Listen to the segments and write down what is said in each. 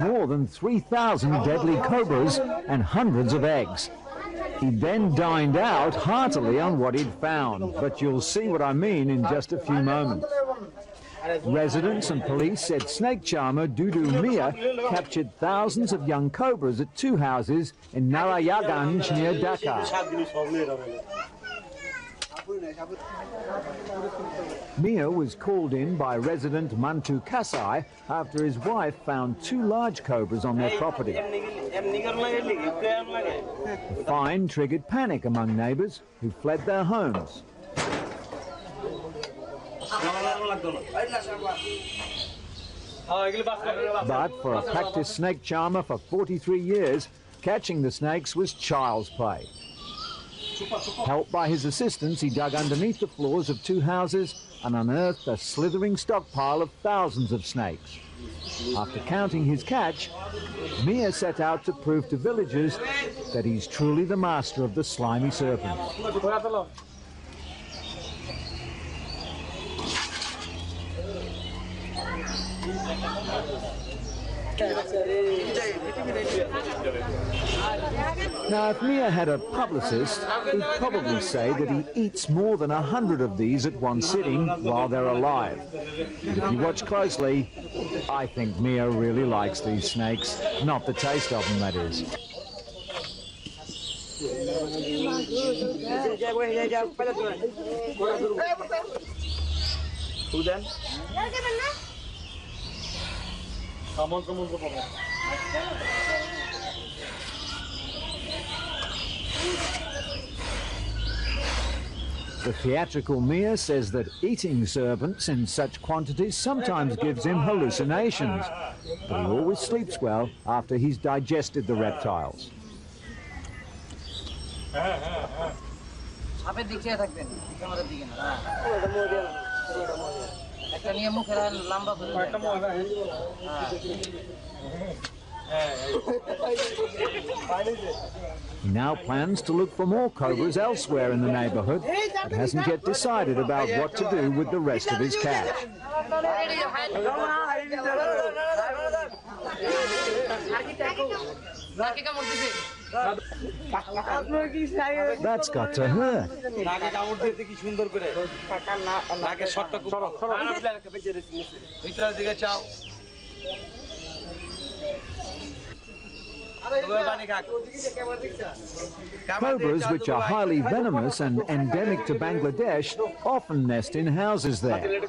more than 3,000 deadly cobras and hundreds of eggs. He then dined out heartily on what he'd found, but you'll see what I mean in just a few moments. Residents and police said snake charmer Dudu Mia captured thousands of young cobras at two houses in Narayanganj near Dhaka. Mia was called in by resident Mantu Kasai after his wife found two large cobras on their property. The find triggered panic among neighbors who fled their homes. But for a practiced snake charmer for 43 years, catching the snakes was child's play. Helped by his assistants, he dug underneath the floors of two houses and unearthed a slithering stockpile of thousands of snakes. After counting his catch, Mia set out to prove to villagers that he's truly the master of the slimy serpent. Now, if Mia had a publicist, he'd probably say that he eats more than a hundred of these at one sitting while they're alive. And if you watch closely, I think Mia really likes these snakes. Not the taste of them, that is. The theatrical Mia says that eating serpents in such quantities sometimes gives him hallucinations, but he always sleeps well after he's digested the reptiles. He now plans to look for more cobras elsewhere in the neighbourhood, but hasn't yet decided about what to do with the rest of his catch. That's got to hurt. Cobras, which are highly venomous and endemic to Bangladesh, often nest in houses there.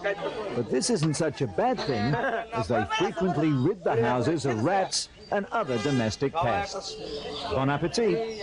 But this isn't such a bad thing, as they frequently rid the houses of rats and other domestic pests. Bon appetit!